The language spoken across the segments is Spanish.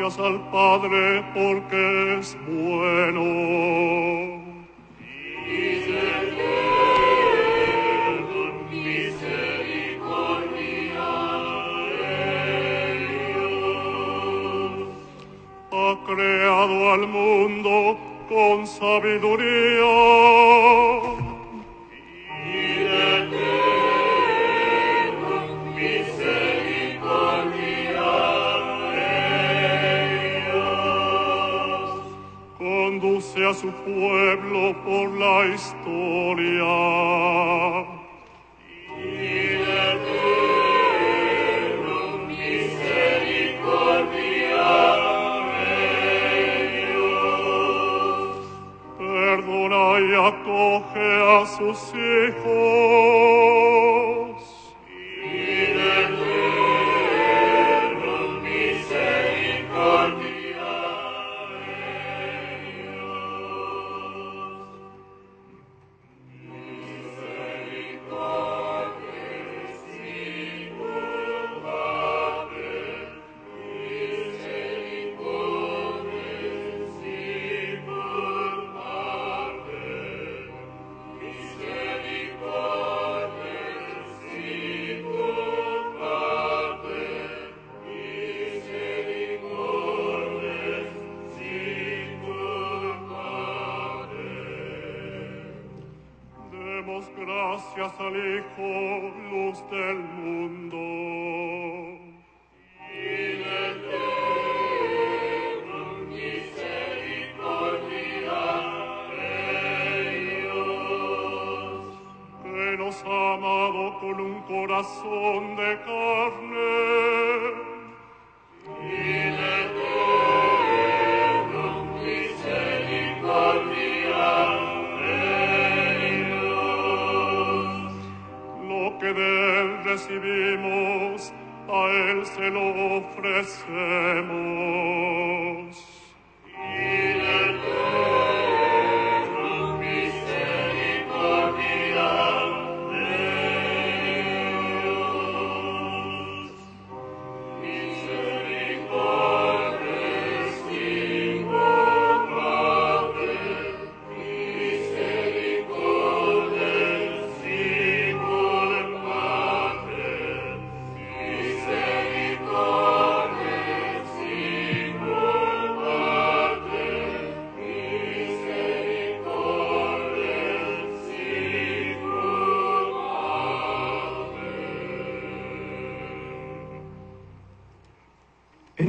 gracias al Padre porque es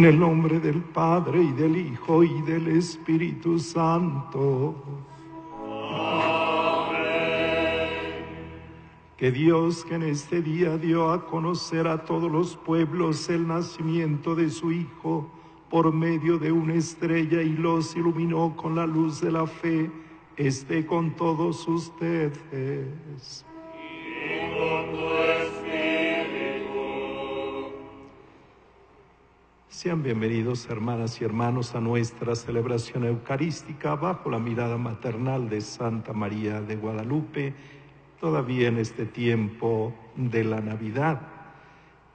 En el nombre del Padre y del Hijo y del Espíritu Santo. Que Dios que en este día dio a conocer a todos los pueblos el nacimiento de su Hijo por medio de una estrella y los iluminó con la luz de la fe, esté con todos ustedes. Sean bienvenidos hermanas y hermanos a nuestra celebración eucarística bajo la mirada maternal de Santa María de Guadalupe, todavía en este tiempo de la Navidad.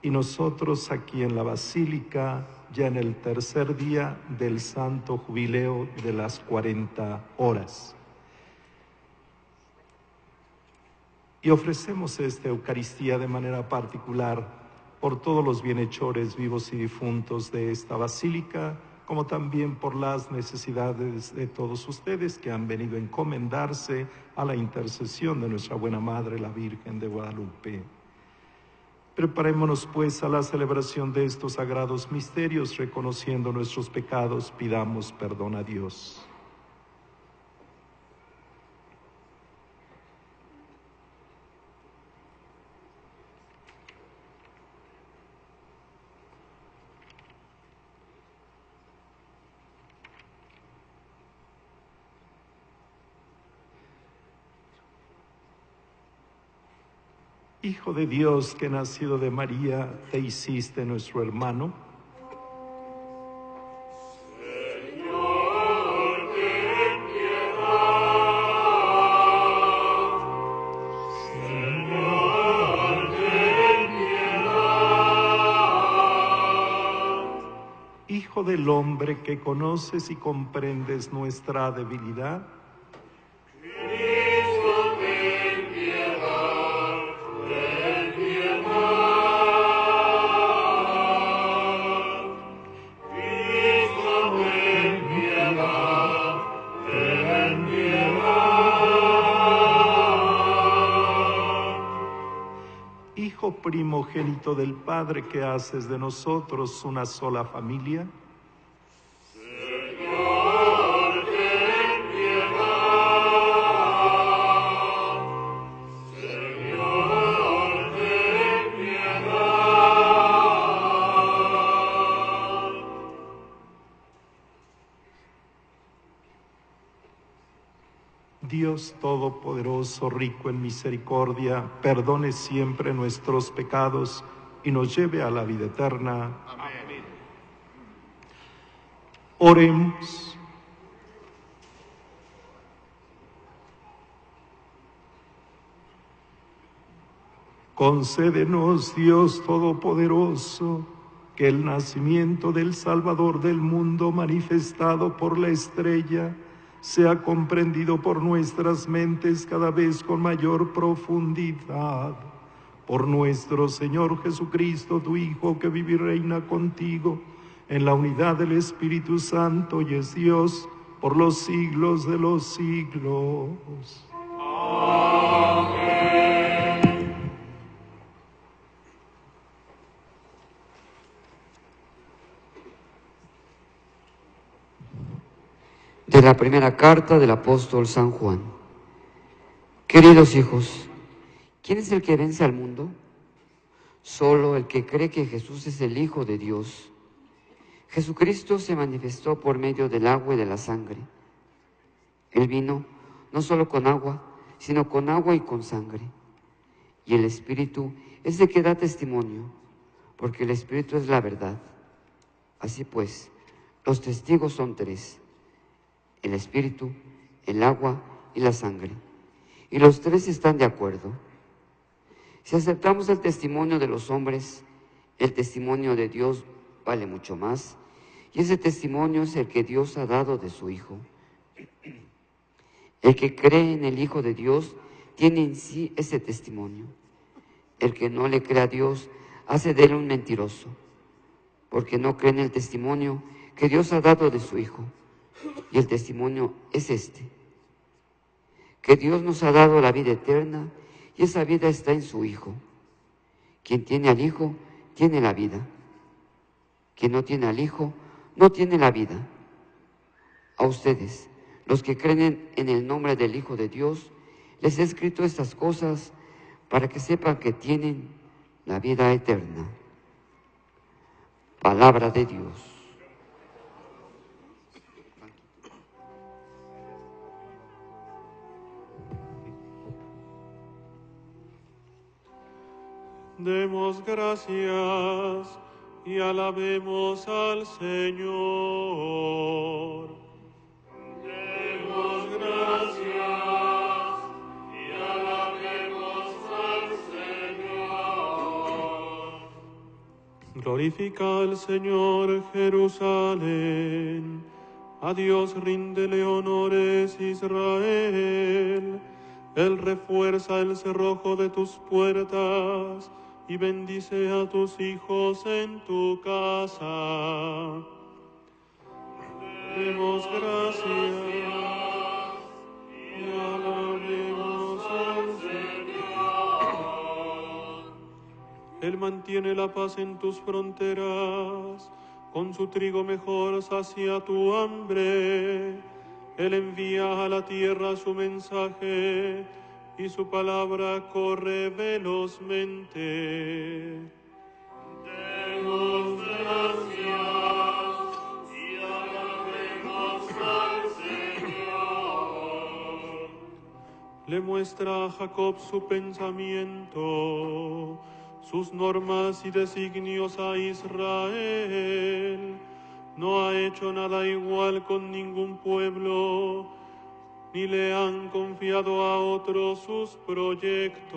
Y nosotros aquí en la Basílica, ya en el tercer día del Santo Jubileo de las 40 horas. Y ofrecemos esta Eucaristía de manera particular por todos los bienhechores vivos y difuntos de esta basílica, como también por las necesidades de todos ustedes que han venido a encomendarse a la intercesión de nuestra buena Madre, la Virgen de Guadalupe. Preparémonos pues a la celebración de estos sagrados misterios, reconociendo nuestros pecados, pidamos perdón a Dios. Hijo de Dios que nacido de María, te hiciste nuestro hermano. Hijo del hombre que conoces y comprendes nuestra debilidad, primogénito del Padre que haces de nosotros una sola familia? Todopoderoso, rico en misericordia, perdone siempre nuestros pecados y nos lleve a la vida eterna. Amén. Oremos. Concédenos, Dios Todopoderoso, que el nacimiento del Salvador del mundo manifestado por la estrella, sea comprendido por nuestras mentes cada vez con mayor profundidad. Por nuestro Señor Jesucristo, tu Hijo, que vive y reina contigo en la unidad del Espíritu Santo y es Dios por los siglos de los siglos. de la primera carta del apóstol San Juan. Queridos hijos, ¿quién es el que vence al mundo? Solo el que cree que Jesús es el Hijo de Dios. Jesucristo se manifestó por medio del agua y de la sangre. Él vino no solo con agua, sino con agua y con sangre. Y el Espíritu es el que da testimonio, porque el Espíritu es la verdad. Así pues, los testigos son tres el espíritu, el agua y la sangre. Y los tres están de acuerdo. Si aceptamos el testimonio de los hombres, el testimonio de Dios vale mucho más. Y ese testimonio es el que Dios ha dado de su Hijo. El que cree en el Hijo de Dios tiene en sí ese testimonio. El que no le cree a Dios hace de él un mentiroso, porque no cree en el testimonio que Dios ha dado de su Hijo. Y el testimonio es este, que Dios nos ha dado la vida eterna y esa vida está en su Hijo. Quien tiene al Hijo, tiene la vida. Quien no tiene al Hijo, no tiene la vida. A ustedes, los que creen en el nombre del Hijo de Dios, les he escrito estas cosas para que sepan que tienen la vida eterna. Palabra de Dios. Demos gracias y alabemos al Señor. Demos gracias y alabemos al Señor. Glorifica al Señor Jerusalén. A Dios ríndele honores Israel. Él refuerza el cerrojo de tus puertas y bendice a tus hijos en tu casa. Demos gracias y alabemos al Señor. Él mantiene la paz en tus fronteras, con su trigo mejor sacia tu hambre. Él envía a la tierra su mensaje y su palabra corre velozmente. Demos gracias y alabemos al Señor. Le muestra a Jacob su pensamiento, sus normas y designios a Israel. No ha hecho nada igual con ningún pueblo ni le han confiado a otros sus proyectos.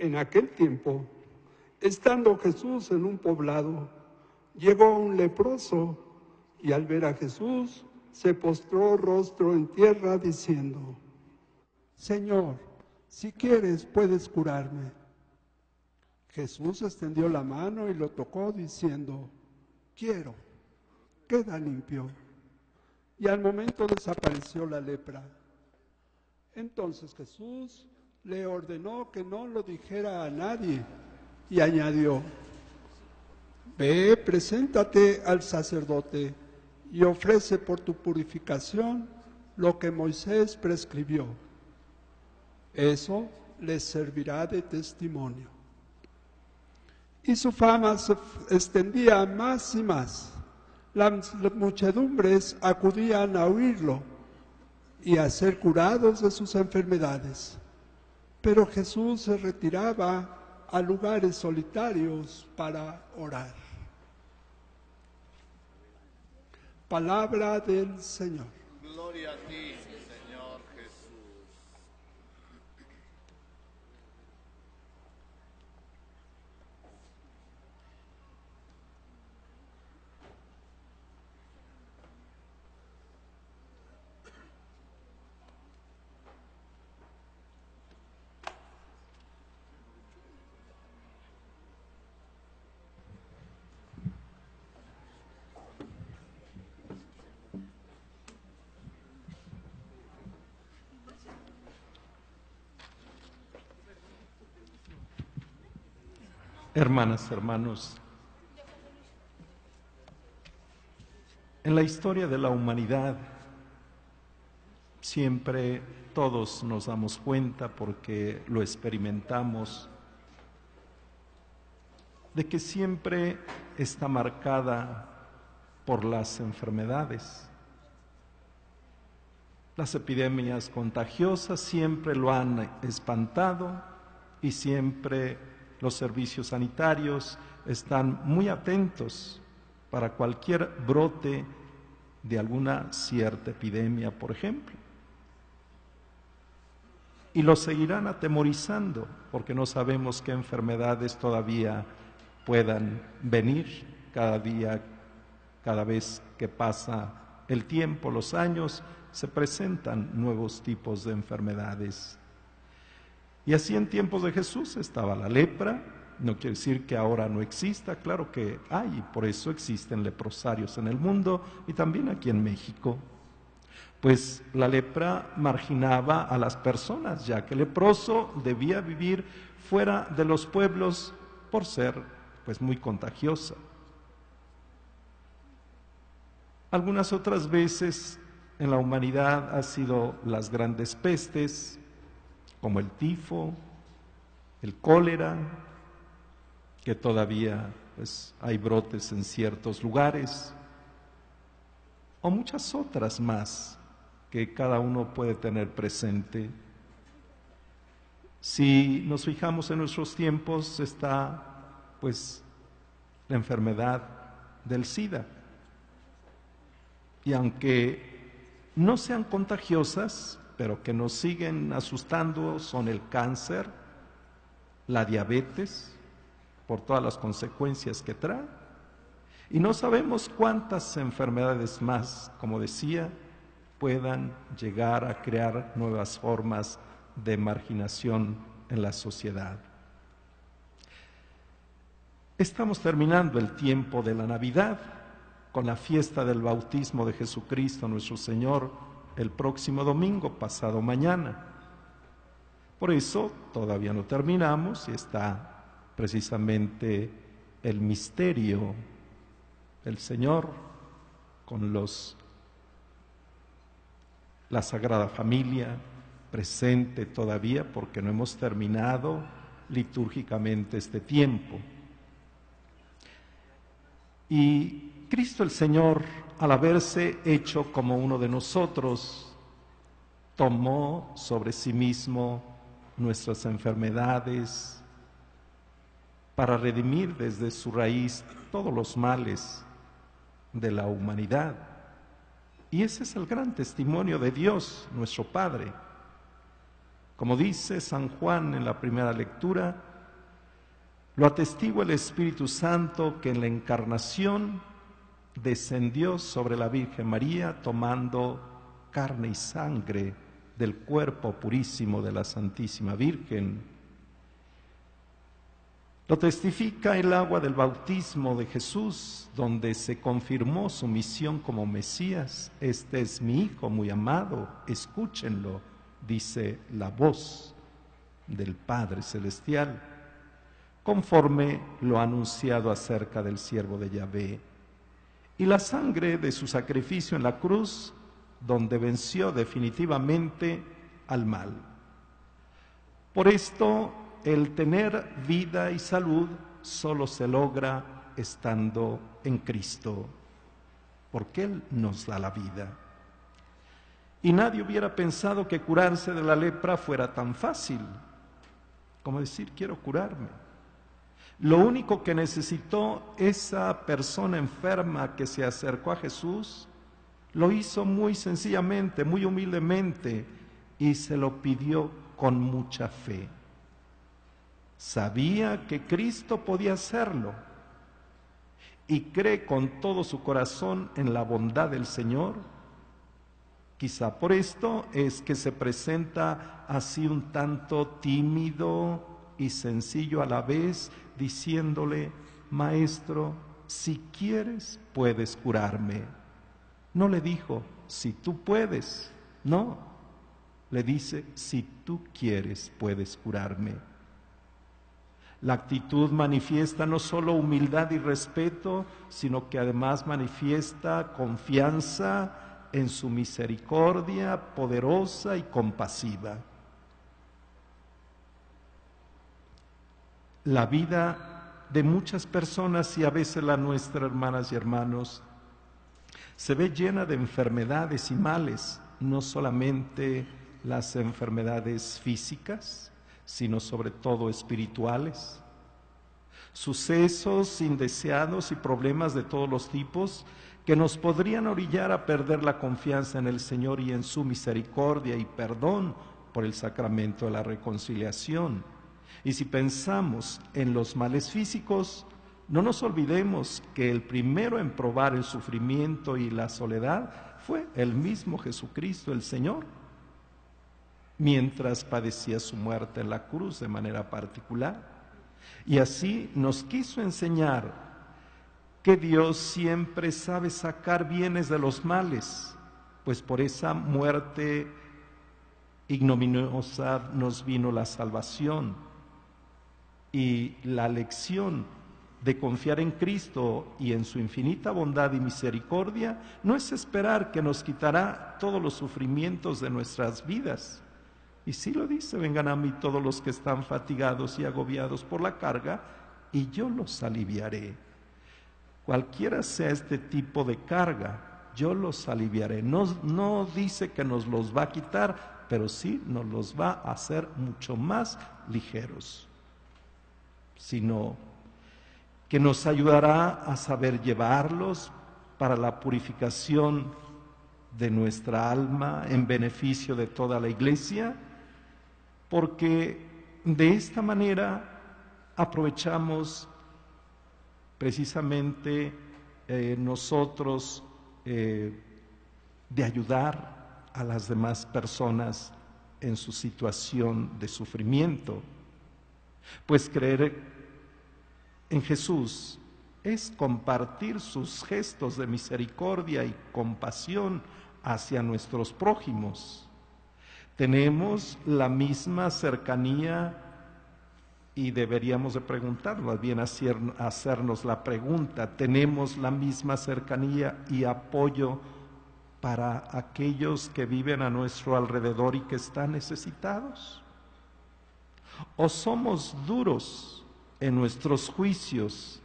En aquel tiempo, estando Jesús en un poblado, llegó un leproso y al ver a Jesús se postró rostro en tierra diciendo, Señor, si quieres puedes curarme. Jesús extendió la mano y lo tocó diciendo, quiero, queda limpio. Y al momento desapareció la lepra. Entonces Jesús le ordenó que no lo dijera a nadie y añadió, ve, preséntate al sacerdote y ofrece por tu purificación lo que Moisés prescribió. Eso les servirá de testimonio. Y su fama se extendía más y más. Las muchedumbres acudían a oírlo y a ser curados de sus enfermedades. Pero Jesús se retiraba a lugares solitarios para orar. Palabra del Señor. Gloria a ti, Señor Jesús. Hermanas, hermanos, en la historia de la humanidad siempre todos nos damos cuenta porque lo experimentamos de que siempre está marcada por las enfermedades. Las epidemias contagiosas siempre lo han espantado y siempre los servicios sanitarios están muy atentos para cualquier brote de alguna cierta epidemia, por ejemplo. Y lo seguirán atemorizando porque no sabemos qué enfermedades todavía puedan venir cada día, cada vez que pasa el tiempo, los años, se presentan nuevos tipos de enfermedades. Y así en tiempos de Jesús estaba la lepra, no quiere decir que ahora no exista, claro que hay, por eso existen leprosarios en el mundo y también aquí en México. Pues la lepra marginaba a las personas, ya que el leproso debía vivir fuera de los pueblos por ser pues muy contagiosa. Algunas otras veces en la humanidad ha sido las grandes pestes, como el tifo, el cólera, que todavía pues, hay brotes en ciertos lugares, o muchas otras más que cada uno puede tener presente. Si nos fijamos en nuestros tiempos, está pues la enfermedad del SIDA. Y aunque no sean contagiosas, pero que nos siguen asustando son el cáncer, la diabetes, por todas las consecuencias que trae. Y no sabemos cuántas enfermedades más, como decía, puedan llegar a crear nuevas formas de marginación en la sociedad. Estamos terminando el tiempo de la Navidad con la fiesta del bautismo de Jesucristo nuestro Señor el próximo domingo, pasado mañana. Por eso todavía no terminamos y está precisamente el misterio del Señor con los la Sagrada Familia presente todavía porque no hemos terminado litúrgicamente este tiempo. Y Cristo el Señor, al haberse hecho como uno de nosotros, tomó sobre sí mismo nuestras enfermedades para redimir desde su raíz todos los males de la humanidad. Y ese es el gran testimonio de Dios, nuestro Padre. Como dice San Juan en la primera lectura, lo atestigua el Espíritu Santo que en la encarnación descendió sobre la Virgen María tomando carne y sangre del cuerpo purísimo de la Santísima Virgen. Lo testifica el agua del bautismo de Jesús, donde se confirmó su misión como Mesías. Este es mi Hijo muy amado, escúchenlo, dice la voz del Padre Celestial, conforme lo ha anunciado acerca del siervo de Yahvé. Y la sangre de su sacrificio en la cruz, donde venció definitivamente al mal. Por esto el tener vida y salud solo se logra estando en Cristo, porque Él nos da la vida. Y nadie hubiera pensado que curarse de la lepra fuera tan fácil como decir, quiero curarme. Lo único que necesitó esa persona enferma que se acercó a Jesús, lo hizo muy sencillamente, muy humildemente, y se lo pidió con mucha fe. Sabía que Cristo podía hacerlo y cree con todo su corazón en la bondad del Señor. Quizá por esto es que se presenta así un tanto tímido y sencillo a la vez, diciéndole, Maestro, si quieres, puedes curarme. No le dijo, si tú puedes, no. Le dice, si tú quieres, puedes curarme. La actitud manifiesta no solo humildad y respeto, sino que además manifiesta confianza en su misericordia poderosa y compasiva. La vida de muchas personas y a veces la nuestra, hermanas y hermanos, se ve llena de enfermedades y males, no solamente las enfermedades físicas, sino sobre todo espirituales. Sucesos indeseados y problemas de todos los tipos que nos podrían orillar a perder la confianza en el Señor y en su misericordia y perdón por el sacramento de la reconciliación. Y si pensamos en los males físicos, no nos olvidemos que el primero en probar el sufrimiento y la soledad fue el mismo Jesucristo el Señor mientras padecía su muerte en la cruz de manera particular. Y así nos quiso enseñar que Dios siempre sabe sacar bienes de los males, pues por esa muerte ignominiosa nos vino la salvación y la lección de confiar en Cristo y en su infinita bondad y misericordia no es esperar que nos quitará todos los sufrimientos de nuestras vidas, y sí lo dice, vengan a mí todos los que están fatigados y agobiados por la carga, y yo los aliviaré. Cualquiera sea este tipo de carga, yo los aliviaré. No, no dice que nos los va a quitar, pero sí nos los va a hacer mucho más ligeros, sino que nos ayudará a saber llevarlos para la purificación de nuestra alma en beneficio de toda la iglesia porque de esta manera aprovechamos precisamente eh, nosotros eh, de ayudar a las demás personas en su situación de sufrimiento. Pues creer en Jesús es compartir sus gestos de misericordia y compasión hacia nuestros prójimos tenemos la misma cercanía y deberíamos de preguntar, más bien hacernos la pregunta, ¿tenemos la misma cercanía y apoyo para aquellos que viven a nuestro alrededor y que están necesitados? ¿O somos duros en nuestros juicios,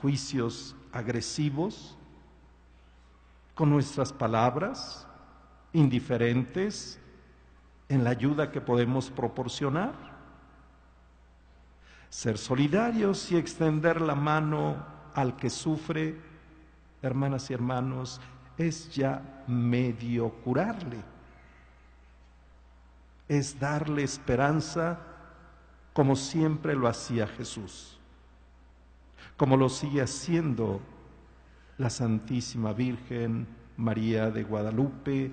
juicios agresivos, con nuestras palabras, indiferentes en la ayuda que podemos proporcionar? Ser solidarios y extender la mano al que sufre, hermanas y hermanos, es ya medio curarle. Es darle esperanza como siempre lo hacía Jesús, como lo sigue haciendo la Santísima Virgen María de Guadalupe,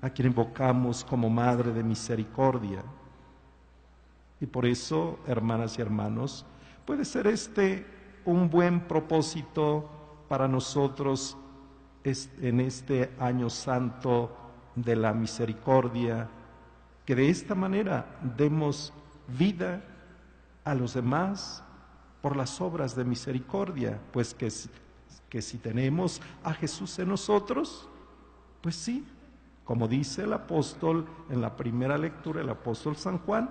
a quien invocamos como Madre de Misericordia. Y por eso, hermanas y hermanos, puede ser este un buen propósito para nosotros en este año santo de la misericordia, que de esta manera demos vida a los demás por las obras de misericordia, pues que, que si tenemos a Jesús en nosotros, pues sí, como dice el apóstol en la primera lectura, el apóstol San Juan,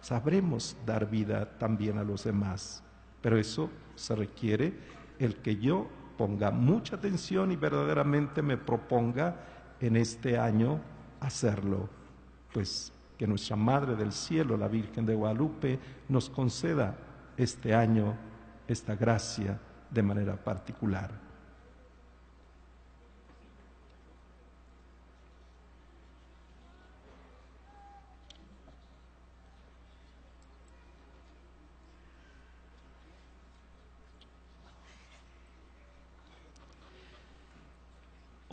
sabremos dar vida también a los demás. Pero eso se requiere el que yo ponga mucha atención y verdaderamente me proponga en este año hacerlo. Pues que nuestra Madre del Cielo, la Virgen de Guadalupe, nos conceda este año esta gracia de manera particular.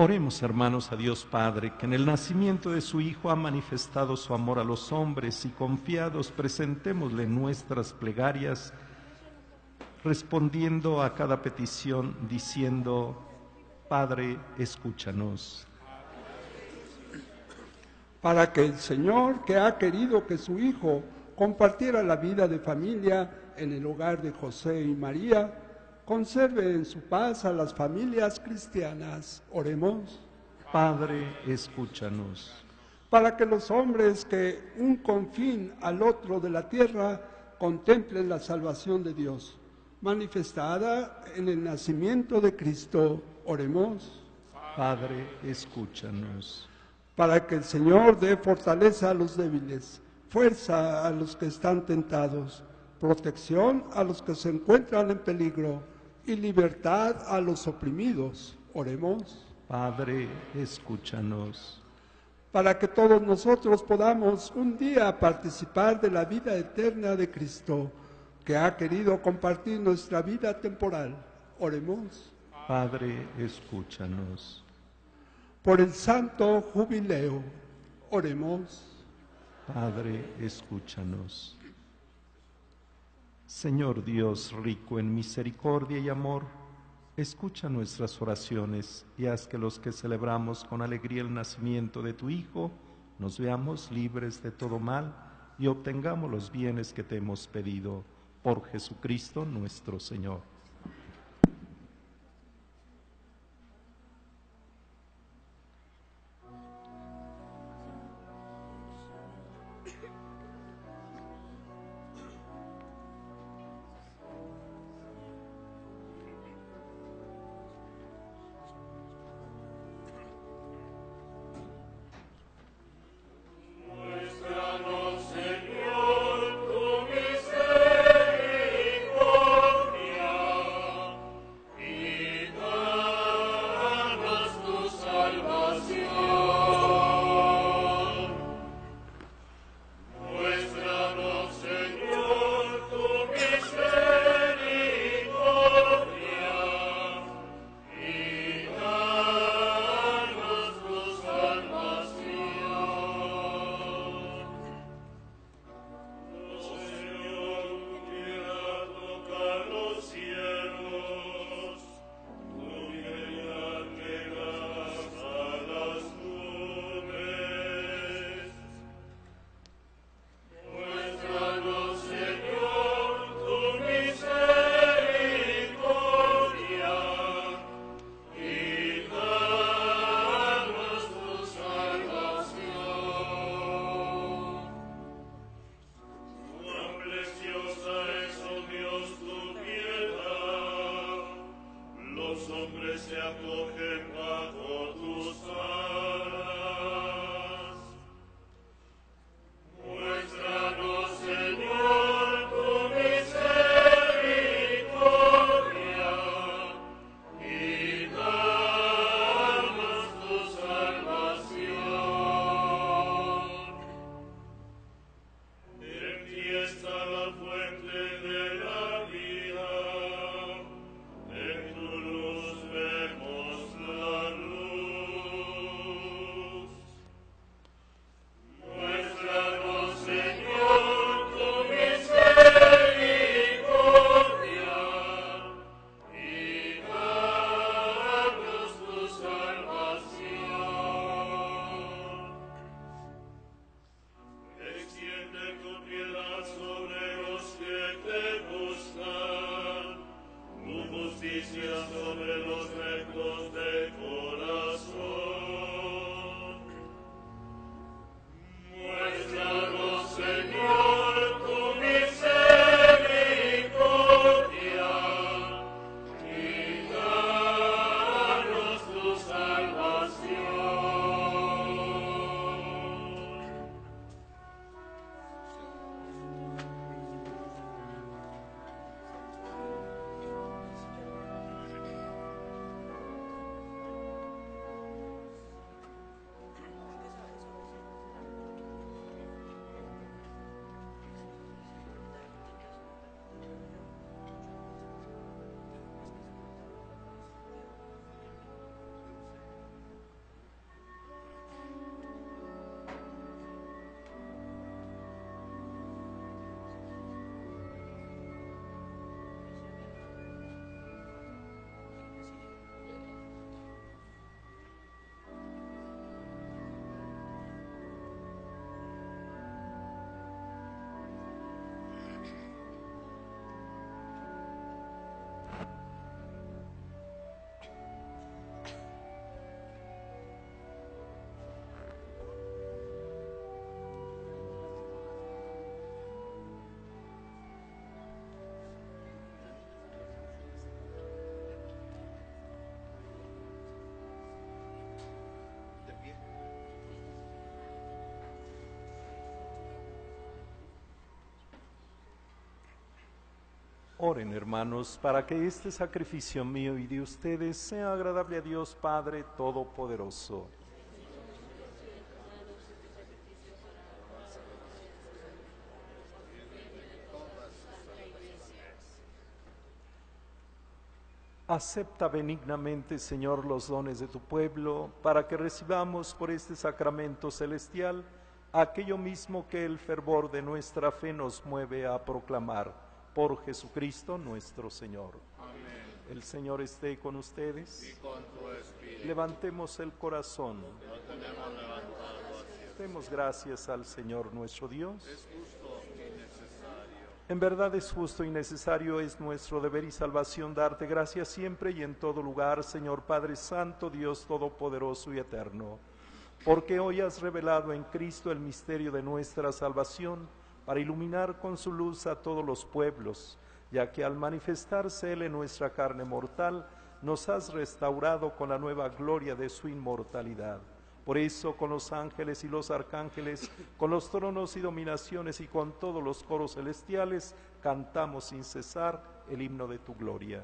Oremos, hermanos, a Dios Padre, que en el nacimiento de su Hijo ha manifestado su amor a los hombres y confiados presentémosle nuestras plegarias, respondiendo a cada petición, diciendo, Padre, escúchanos. para que el Señor, que ha querido que su Hijo compartiera la vida de familia en el hogar de José y María, conserve en su paz a las familias cristianas. Oremos. Padre, escúchanos. Para que los hombres que un confín al otro de la tierra contemplen la salvación de Dios, manifestada en el nacimiento de Cristo. Oremos. Padre, escúchanos. para que el Señor dé fortaleza a los débiles, fuerza a los que están tentados, protección a los que se encuentran en peligro y libertad a los oprimidos. Oremos. Padre, escúchanos. Para que todos nosotros podamos un día participar de la vida eterna de Cristo, que ha querido compartir nuestra vida temporal. Oremos. Padre, escúchanos. Por el santo jubileo. Oremos. Padre, escúchanos. Señor Dios, rico en misericordia y amor, escucha nuestras oraciones y haz que los que celebramos con alegría el nacimiento de tu Hijo nos veamos libres de todo mal y obtengamos los bienes que te hemos pedido por Jesucristo nuestro Señor. Oren, hermanos, para que este sacrificio mío y de ustedes sea agradable a Dios Padre Todopoderoso. Acepta benignamente, Señor, los dones de tu pueblo, para que recibamos por este sacramento celestial aquello mismo que el fervor de nuestra fe nos mueve a proclamar por Jesucristo nuestro Señor. El Señor esté con ustedes. con tu espíritu. Levantemos el corazón. Lo tenemos levantado hacia Demos gracias al Señor nuestro Dios. Es justo y necesario. En verdad es justo y necesario, es nuestro deber y salvación darte gracias siempre y en todo lugar, Señor Padre Santo, Dios Todopoderoso y Eterno, porque hoy has revelado en Cristo el misterio de nuestra salvación para iluminar con su luz a todos los pueblos, ya que al manifestarse Él en nuestra carne mortal, nos has restaurado con la nueva gloria de su inmortalidad. Por eso, con los ángeles y los arcángeles, con los tronos y dominaciones y con todos los coros celestiales, cantamos sin cesar el himno de tu gloria.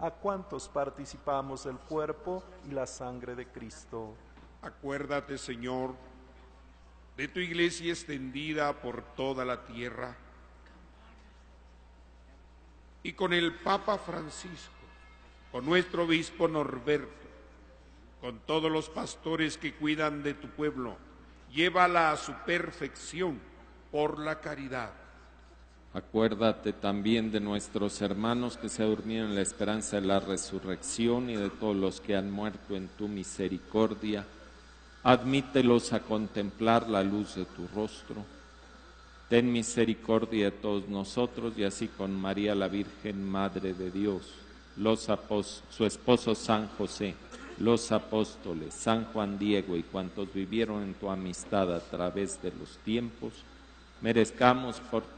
a cuantos participamos del cuerpo y la sangre de Cristo. Acuérdate, Señor, de tu iglesia extendida por toda la tierra y con el Papa Francisco, con nuestro obispo Norberto, con todos los pastores que cuidan de tu pueblo, llévala a su perfección por la caridad Acuérdate también de nuestros hermanos que se durmieron en la esperanza de la resurrección y de todos los que han muerto en tu misericordia. Admítelos a contemplar la luz de tu rostro. Ten misericordia de todos nosotros y así con María la Virgen, Madre de Dios, los su esposo San José, los apóstoles, San Juan Diego y cuantos vivieron en tu amistad a través de los tiempos, merezcamos por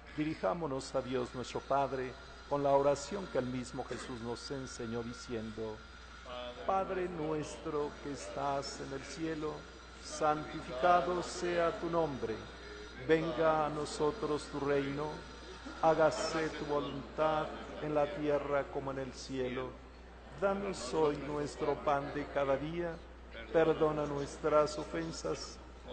Dirijámonos a Dios nuestro Padre con la oración que el mismo Jesús nos enseñó diciendo, Padre nuestro que estás en el cielo, santificado sea tu nombre, venga a nosotros tu reino, hágase tu voluntad en la tierra como en el cielo. Danos hoy nuestro pan de cada día, perdona nuestras ofensas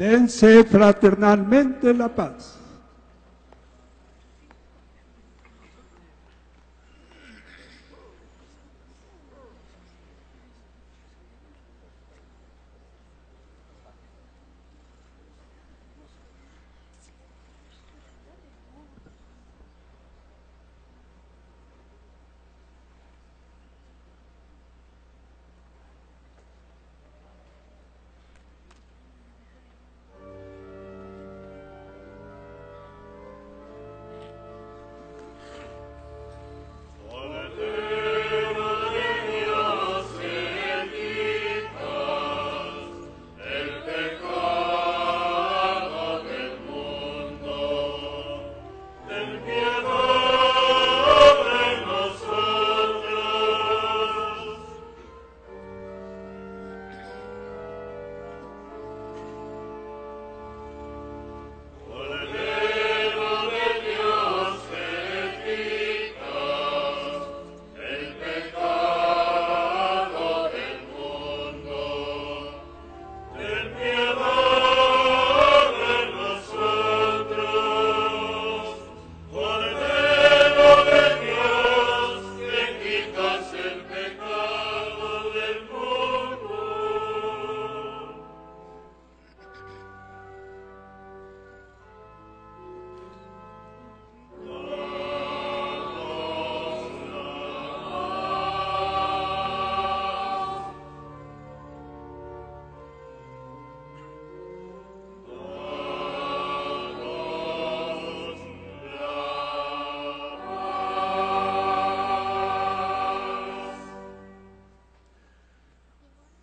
Dense fraternalmente la paz.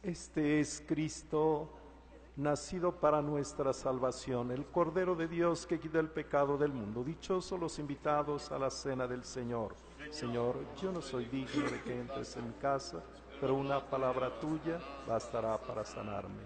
Este es Cristo, nacido para nuestra salvación, el Cordero de Dios que quita el pecado del mundo. Dichosos los invitados a la cena del Señor. Señor, yo no soy digno de que entres en mi casa, pero una palabra tuya bastará para sanarme.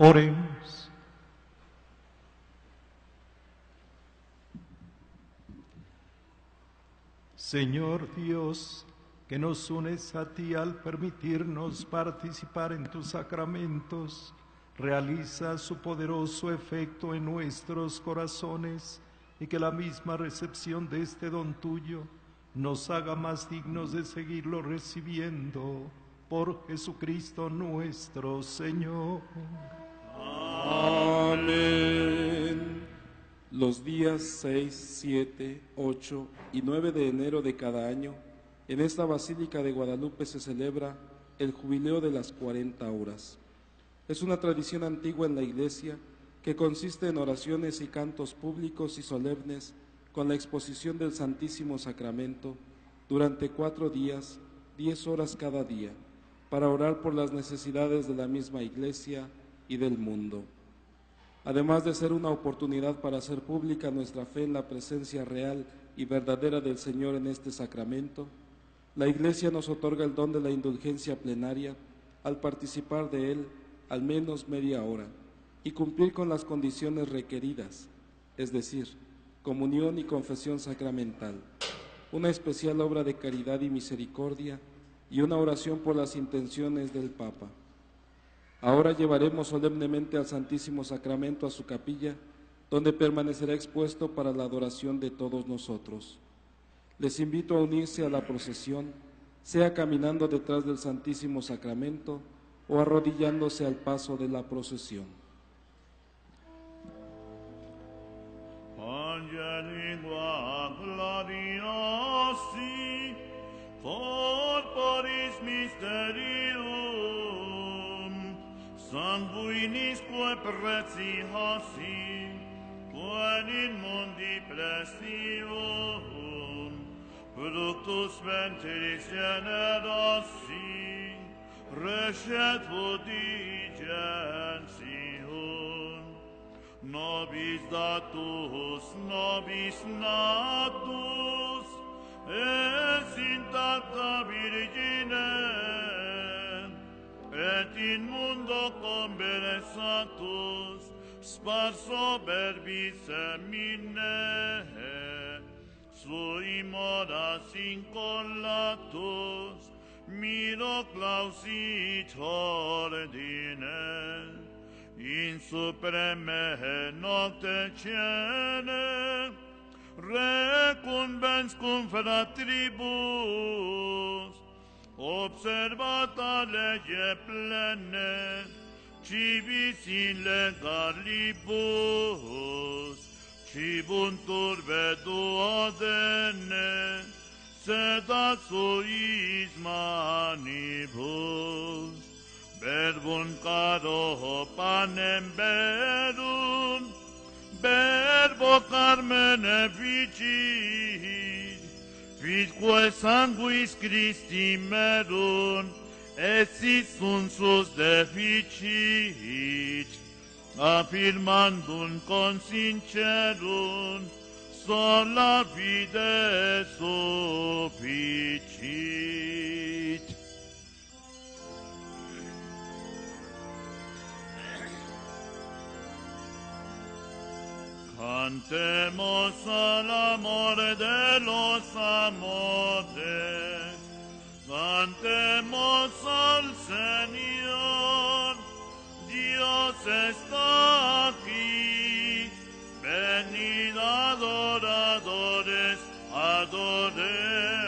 Oremos. Señor Dios, que nos unes a ti al permitirnos participar en tus sacramentos, realiza su poderoso efecto en nuestros corazones y que la misma recepción de este don tuyo nos haga más dignos de seguirlo recibiendo por Jesucristo nuestro Señor. Amén. Los días 6, 7, 8 y 9 de enero de cada año, en esta Basílica de Guadalupe se celebra el jubileo de las 40 horas. Es una tradición antigua en la Iglesia que consiste en oraciones y cantos públicos y solemnes con la exposición del Santísimo Sacramento durante cuatro días, diez horas cada día, para orar por las necesidades de la misma Iglesia y del mundo. Además de ser una oportunidad para hacer pública nuestra fe en la presencia real y verdadera del Señor en este sacramento, la Iglesia nos otorga el don de la indulgencia plenaria al participar de él al menos media hora y cumplir con las condiciones requeridas, es decir, comunión y confesión sacramental, una especial obra de caridad y misericordia y una oración por las intenciones del Papa. Ahora llevaremos solemnemente al Santísimo Sacramento a su capilla, donde permanecerá expuesto para la adoración de todos nosotros. Les invito a unirse a la procesión, sea caminando detrás del Santísimo Sacramento o arrodillándose al paso de la procesión. Σαν buinis quae preci hasi, quae in mundi plestivum, productus ventris generasi, recet vodigensium. Nobis datus, nobis natus, esi spar soberbice sui moras incollatus, miro clausit ordine, in supreme nocte cene, recumbens cum fratribus, observata lege plene, civis in lentar libus, cibuntur vedu adene, sed atsuis manibus. Verbum caro panem verum, verbo carmene vicis, quid sanguis Christi merum, esis sunt sus deficit, affirmandum con sincerum, sola vide sufficit. Cantemos al amor de los amores, cantemos al Señor, Dios está aquí, venid adoradores, adoremos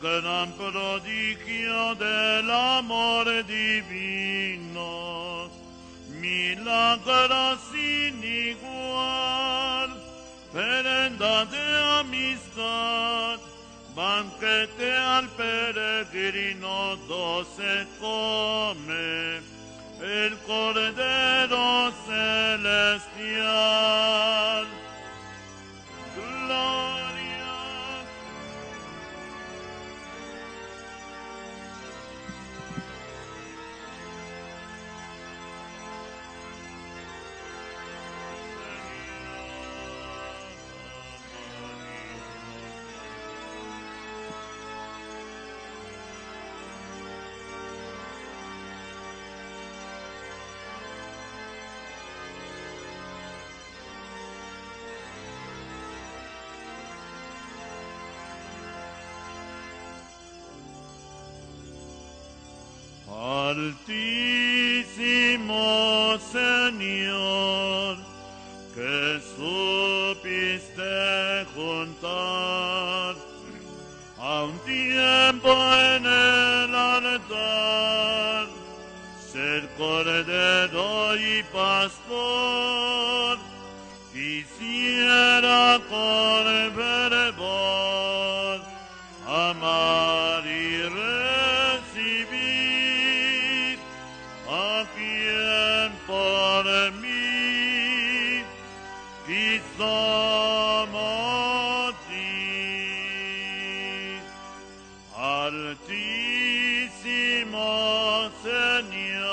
gran prodigio dell'amore divino, milagros sin igual, perenda de amistad, banquete al peregrino se come, el cordero celestial. Altísimo Señor, que supiste juntar a un tiempo en el altar, ser cordero y pastor, quisiera correr Nathaniel.